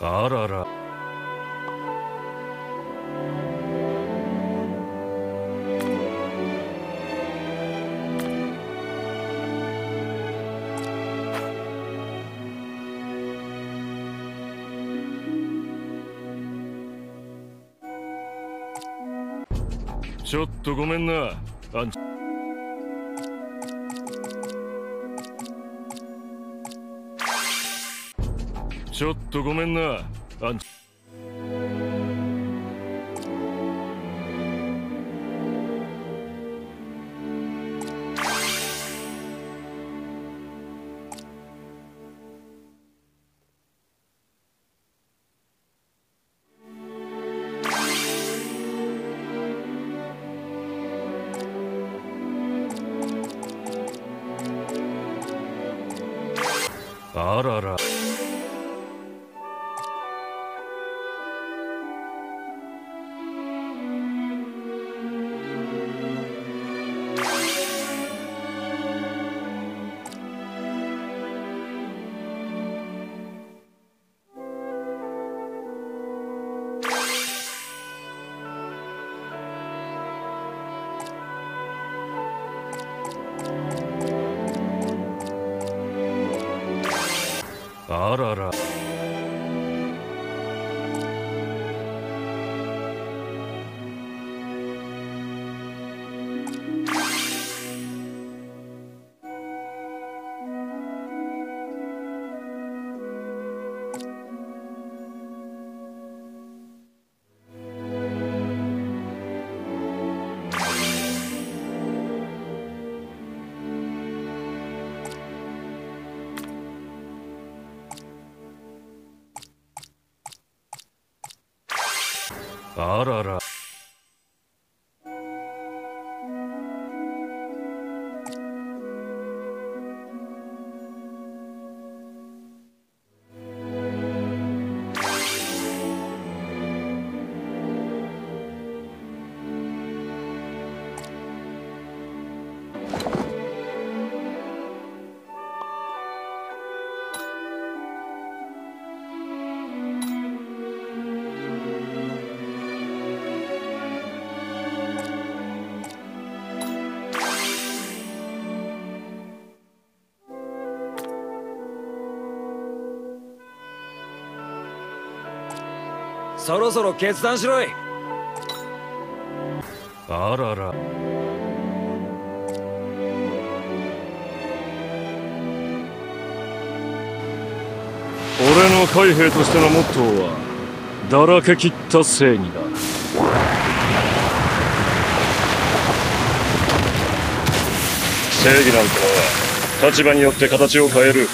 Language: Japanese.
あらら。ちょっとごめんな。あんちちょっとごめんな。あん。あらら。あららあらら。そろそろ決断しろい。あらら。俺の海兵としてのモットーはだらけきった正義だ。正義なんてのは立場によって形を変える